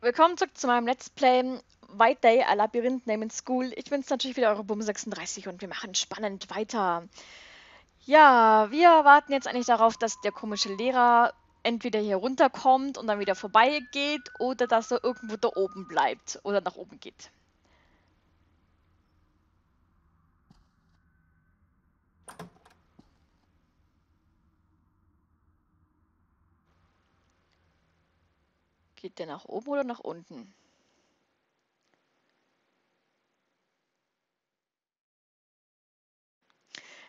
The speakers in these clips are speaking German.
Willkommen zurück zu meinem Let's Play White Day, a Labyrinth Name in School. Ich bin's natürlich wieder, eure Bum36 und wir machen spannend weiter. Ja, wir warten jetzt eigentlich darauf, dass der komische Lehrer entweder hier runterkommt und dann wieder vorbeigeht oder dass er irgendwo da oben bleibt oder nach oben geht. Geht der nach oben oder nach unten?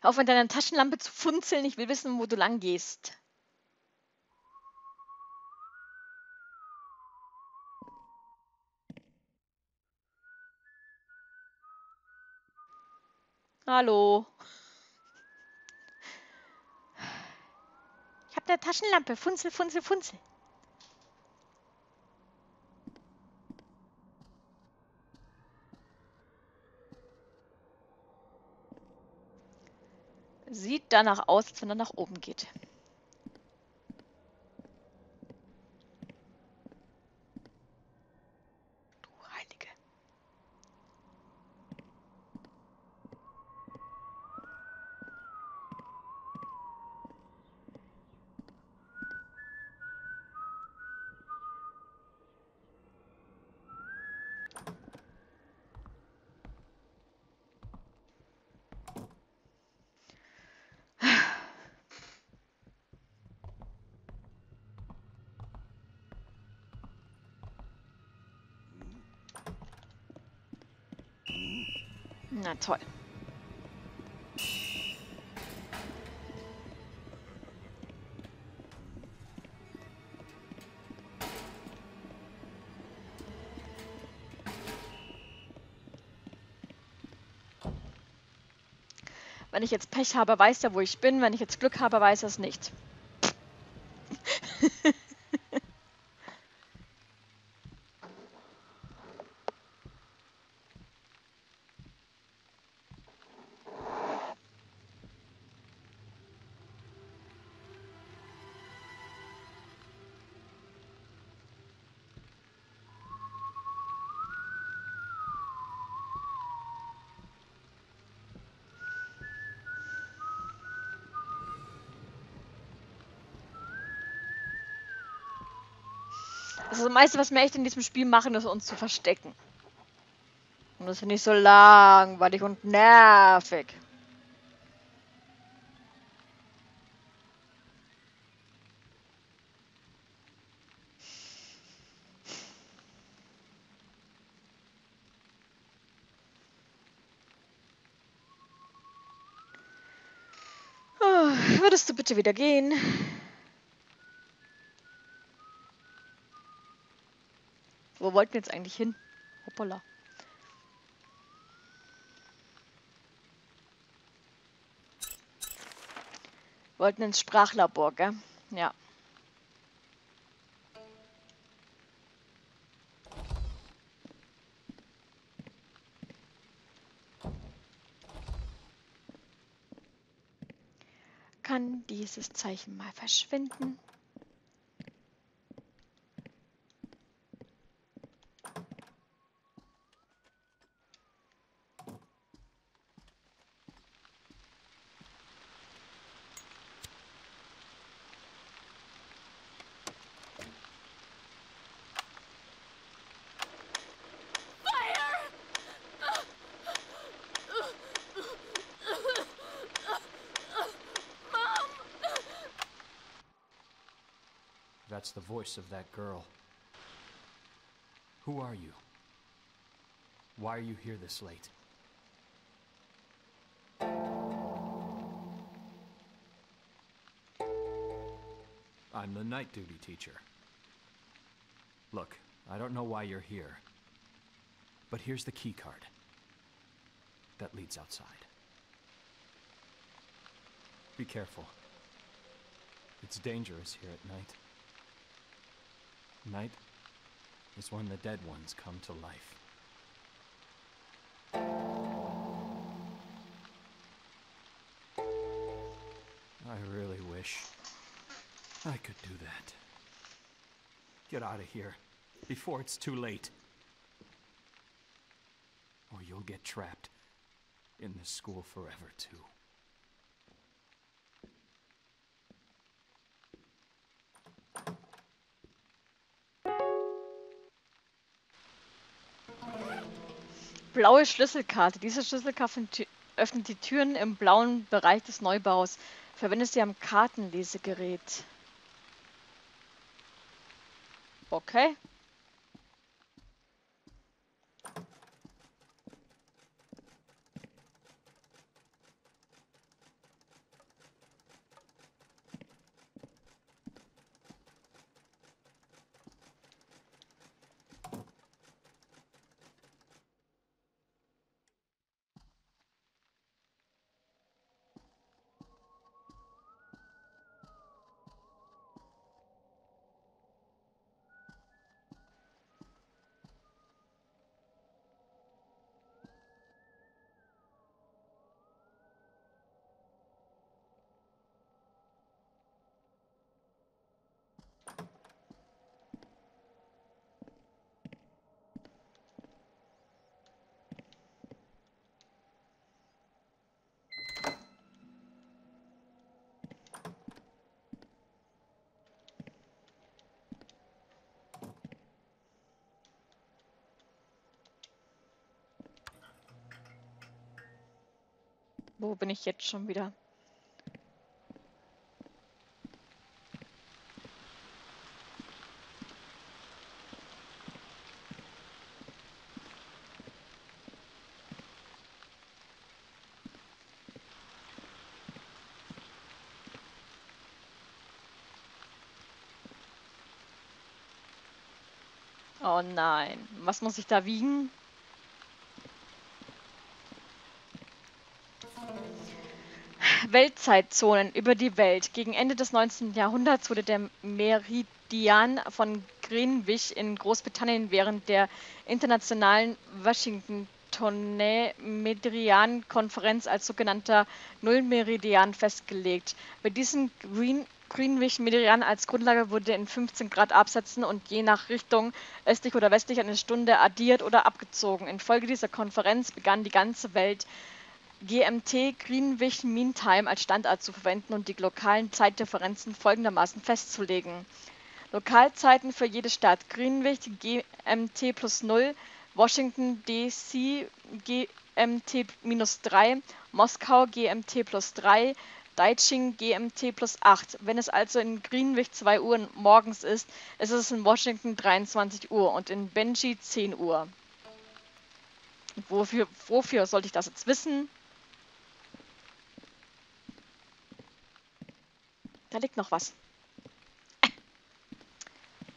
Auf mit deiner Taschenlampe zu funzeln, ich will wissen, wo du lang gehst. Hallo. Ich habe eine Taschenlampe. Funzel, funzel, funzel. Danach aus, wenn er nach oben geht. Na toll. Wenn ich jetzt Pech habe, weiß er, wo ich bin. Wenn ich jetzt Glück habe, weiß er es nicht. Das ist das meiste, was wir echt in diesem Spiel machen, ist uns zu verstecken. Und das finde ich so langweilig und nervig. Oh, würdest du bitte wieder gehen? Wollten wir jetzt eigentlich hin? Hoppala. Wollten ins Sprachlabor, gell? Ja. Kann dieses Zeichen mal verschwinden? That's the voice of that girl. Who are you? Why are you here this late? I'm the night duty teacher. Look, I don't know why you're here, but here's the key card that leads outside. Be careful. It's dangerous here at night. Night is when the dead ones come to life. I really wish I could do that. Get out of here before it's too late. Or you'll get trapped in this school forever, too. Blaue Schlüsselkarte. Diese Schlüsselkarte öffnet die Türen im blauen Bereich des Neubaus. Verwende sie am Kartenlesegerät. Okay. Wo bin ich jetzt schon wieder? Oh nein. Was muss ich da wiegen? Weltzeitzonen über die Welt. Gegen Ende des 19. Jahrhunderts wurde der Meridian von Greenwich in Großbritannien während der internationalen Washington-Meridian-Konferenz als sogenannter Nullmeridian festgelegt. Bei diesem Green Greenwich-Meridian als Grundlage wurde in 15 Grad Absätzen und je nach Richtung östlich oder westlich eine Stunde addiert oder abgezogen. Infolge dieser Konferenz begann die ganze Welt GMT Greenwich Mean Time als Standard zu verwenden und die lokalen Zeitdifferenzen folgendermaßen festzulegen: Lokalzeiten für jede Stadt: Greenwich GMT plus 0, Washington DC GMT minus 3, Moskau GMT plus 3, Beijing GMT plus 8. Wenn es also in Greenwich 2 Uhr morgens ist, ist es in Washington 23 Uhr und in Benji 10 Uhr. Wofür, wofür sollte ich das jetzt wissen? Da liegt noch was.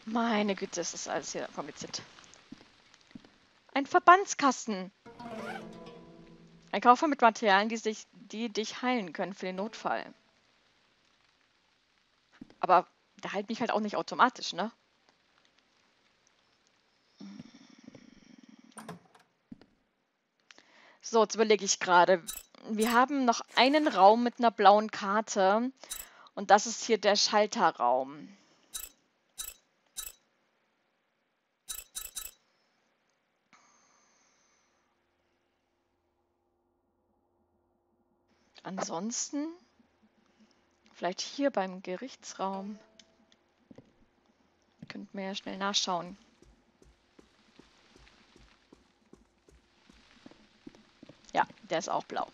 Meine Güte, ist das alles hier kompliziert. Ein Verbandskasten. Ein Kaufer mit Materialien, die, sich, die dich heilen können für den Notfall. Aber der heilt mich halt auch nicht automatisch, ne? So, jetzt überlege ich gerade. Wir haben noch einen Raum mit einer blauen Karte. Und das ist hier der Schalterraum. Ansonsten vielleicht hier beim Gerichtsraum. Könnt mir ja schnell nachschauen. Ja, der ist auch blau.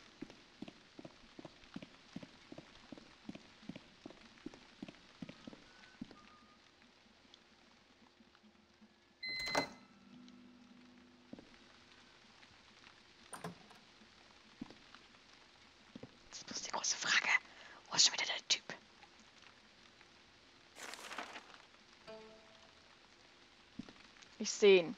sehen.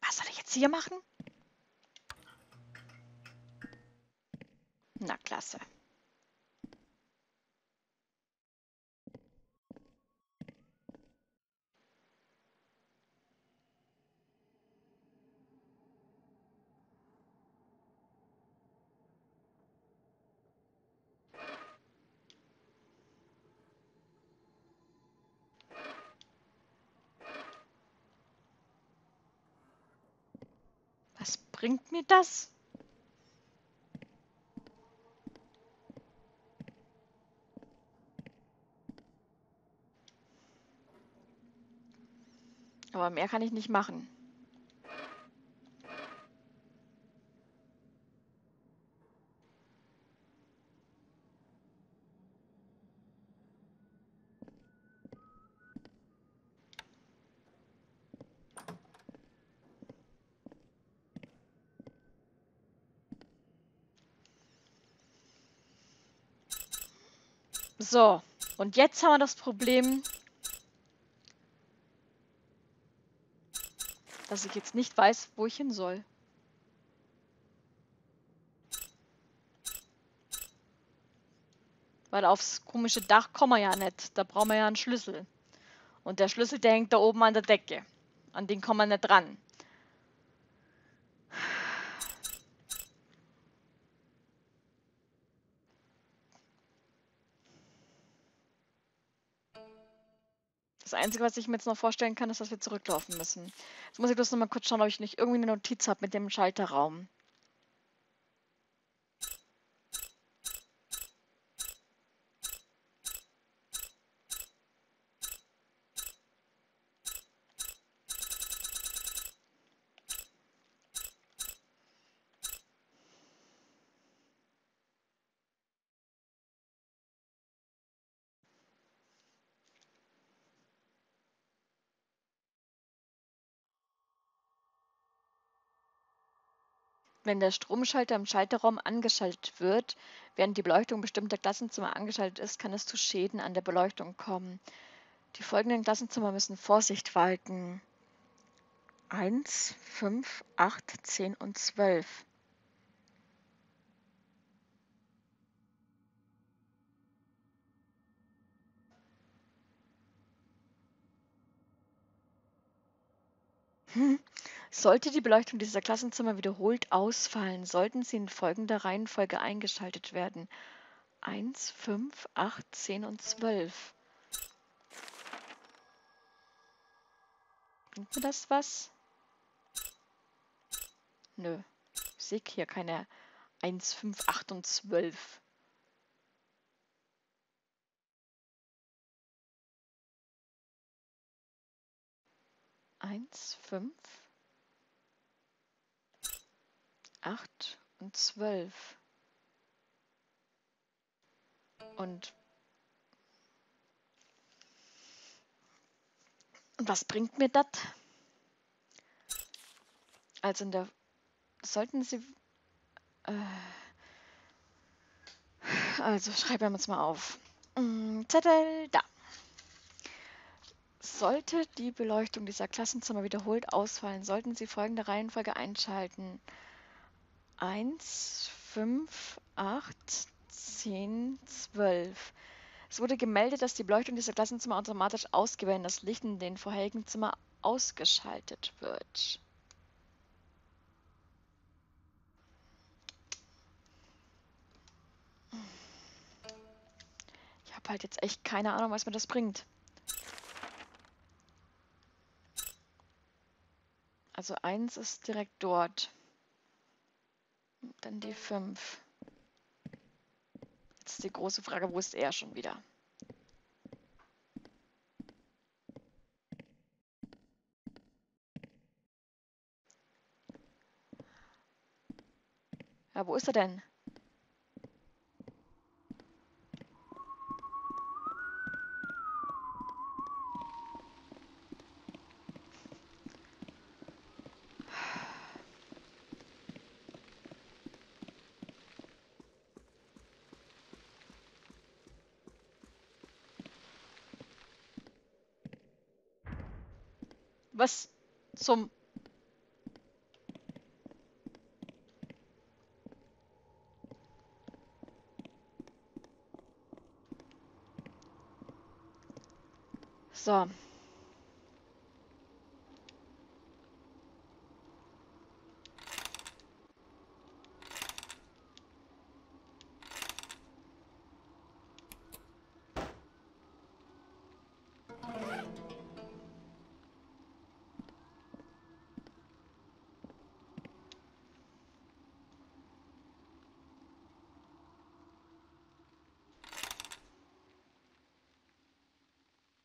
Was soll ich jetzt hier machen? Na, klasse. Was bringt mir das? Aber mehr kann ich nicht machen. So, und jetzt haben wir das Problem, dass ich jetzt nicht weiß, wo ich hin soll. Weil aufs komische Dach kommen wir ja nicht. Da brauchen wir ja einen Schlüssel. Und der Schlüssel, der hängt da oben an der Decke. An den kommen wir nicht ran. Das Einzige, was ich mir jetzt noch vorstellen kann, ist, dass wir zurücklaufen müssen. Jetzt muss ich bloß noch mal kurz schauen, ob ich nicht irgendwie eine Notiz habe mit dem Schalterraum. Wenn der Stromschalter im Schalterraum angeschaltet wird, während die Beleuchtung bestimmter Klassenzimmer angeschaltet ist, kann es zu Schäden an der Beleuchtung kommen. Die folgenden Klassenzimmer müssen Vorsicht walten. 1, 5, 8, 10 und 12. Hm. Sollte die Beleuchtung dieser Klassenzimmer wiederholt ausfallen, sollten sie in folgender Reihenfolge eingeschaltet werden. 1, 5, 8, 10 und 12. Bringt mir das was? Nö. Ich sehe hier keine 1, 5, 8 und 12. Eins, fünf, 8 und 12. Und, und was bringt mir das? Also in der sollten Sie äh, also schreiben wir uns mal auf. Mm, Zettel da. Sollte die Beleuchtung dieser Klassenzimmer wiederholt ausfallen, sollten Sie folgende Reihenfolge einschalten. 1, 5, 8, 10, 12. Es wurde gemeldet, dass die Beleuchtung dieser Klassenzimmer automatisch ausgewählt und das Licht in den vorherigen Zimmer ausgeschaltet wird. Ich habe halt jetzt echt keine Ahnung, was mir das bringt. Also 1 ist direkt dort. Dann die 5. Jetzt ist die große Frage, wo ist er schon wieder? Ja, wo ist er denn? Was zum... So.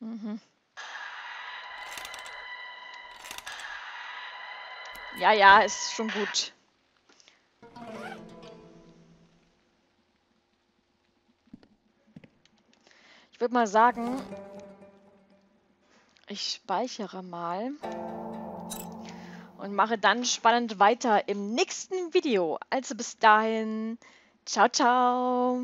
Mhm. Ja, ja, ist schon gut. Ich würde mal sagen, ich speichere mal und mache dann spannend weiter im nächsten Video. Also bis dahin, ciao, ciao.